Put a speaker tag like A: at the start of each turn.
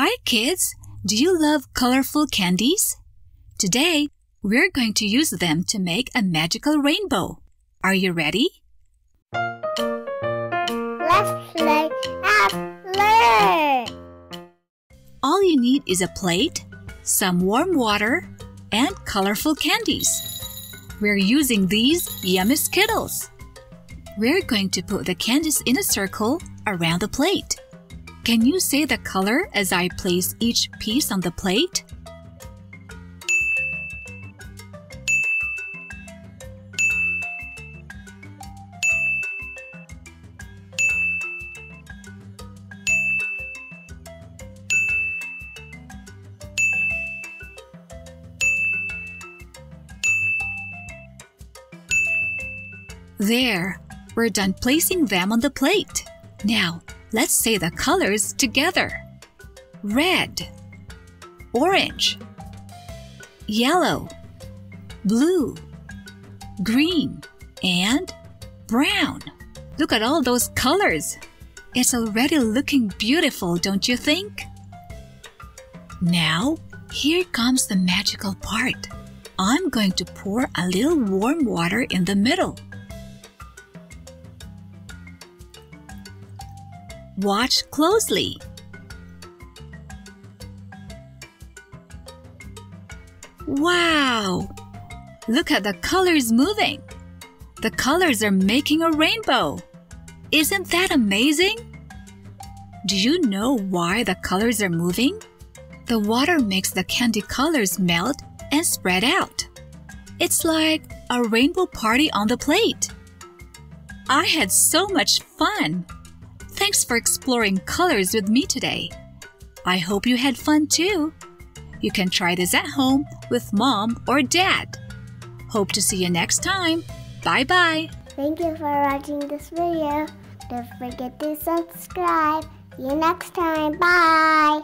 A: Hi, kids! Do you love colorful candies? Today, we're going to use them to make a magical rainbow. Are you ready?
B: Let's play and learn.
A: All you need is a plate, some warm water, and colorful candies. We're using these yummy Skittles. We're going to put the candies in a circle around the plate. Can you say the color as I place each piece on the plate? There, we're done placing them on the plate. Now, let's say the colors together. Red, orange, yellow, blue, green, and brown. Look at all those colors. It's already looking beautiful, don't you think? Now, here comes the magical part. I'm going to pour a little warm water in the middle. Watch closely. Wow! Look at the colors moving. The colors are making a rainbow. Isn't that amazing? Do you know why the colors are moving? The water makes the candy colors melt and spread out. It's like a rainbow party on the plate. I had so much fun. Thanks for exploring colors with me today. I hope you had fun too. You can try this at home with mom or dad. Hope to see you next time. Bye bye.
B: Thank you for watching this video. Don't forget to subscribe. See you next time. Bye.